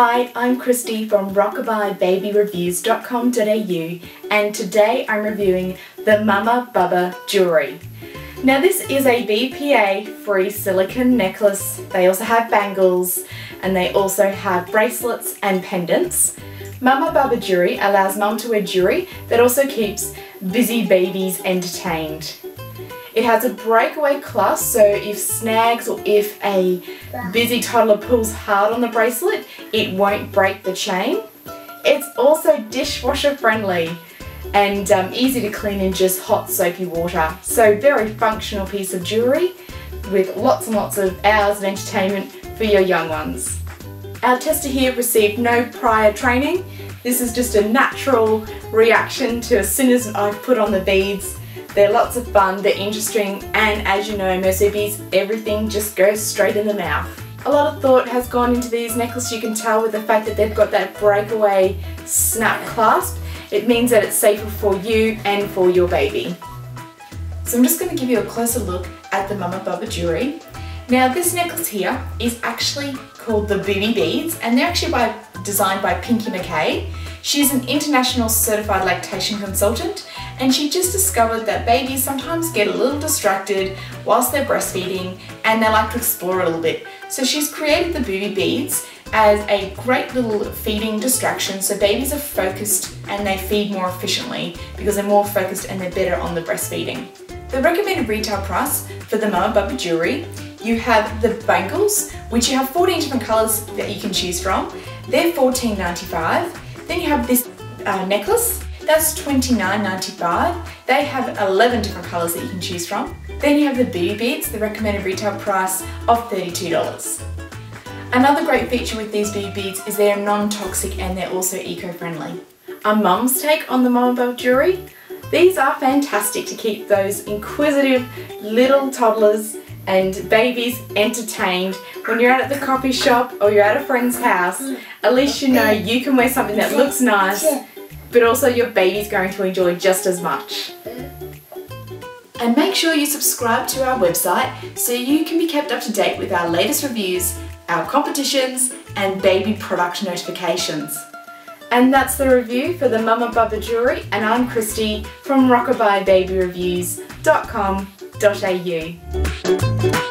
Hi, I'm Christy from rockabyebabyreviews.com.au and today I'm reviewing the MummaBubba jewellery. Now this is a BPA free silicone necklace. They also have bangles and they also have bracelets and pendants. MummaBubba jewellery allows mum to wear jewellery that also keeps busy babies entertained. It has a breakaway clasp, so if snags or if a busy toddler pulls hard on the bracelet, it won't break the chain. It's also dishwasher friendly and um, easy to clean in just hot soapy water. So very functional piece of jewellery with lots and lots of hours of entertainment for your young ones. Our tester here received no prior training. This is just a natural reaction to as soon as I've put on the beads they're lots of fun, they're interesting, and as you know, Mercedes, everything just goes straight in the mouth. A lot of thought has gone into these necklaces, you can tell with the fact that they've got that breakaway snap clasp. It means that it's safer for you and for your baby. So I'm just going to give you a closer look at the MummaBubba jewellery. Now this necklace here is actually called the Booby Beads and they're actually by, designed by Pinky McKay. She's an international certified lactation consultant and she just discovered that babies sometimes get a little distracted whilst they're breastfeeding and they like to explore a little bit. So she's created the booby beads as a great little feeding distraction so babies are focused and they feed more efficiently because they're more focused and they're better on the breastfeeding. The recommended retail price for the MummaBubba jewellery, you have the bangles, which you have 14 different colours that you can choose from. They're $14.95. Then you have this uh, necklace, that's $29.95. They have 11 different colours that you can choose from. Then you have the Booby Beads, the recommended retail price of $32. Another great feature with these Booby Beads is they're non-toxic and they're also eco-friendly. A mum's take on the MummaBubba jewellery? These are fantastic to keep those inquisitive little toddlers and babies entertained when you're out at the coffee shop or you're at a friend's house at least you know you can wear something that looks nice but also your baby's going to enjoy just as much. And make sure you subscribe to our website so you can be kept up to date with our latest reviews, our competitions and baby product notifications. And that's the review for the MummaBubba jewellery and I'm Christy from rockabyebabyreviews.com.au.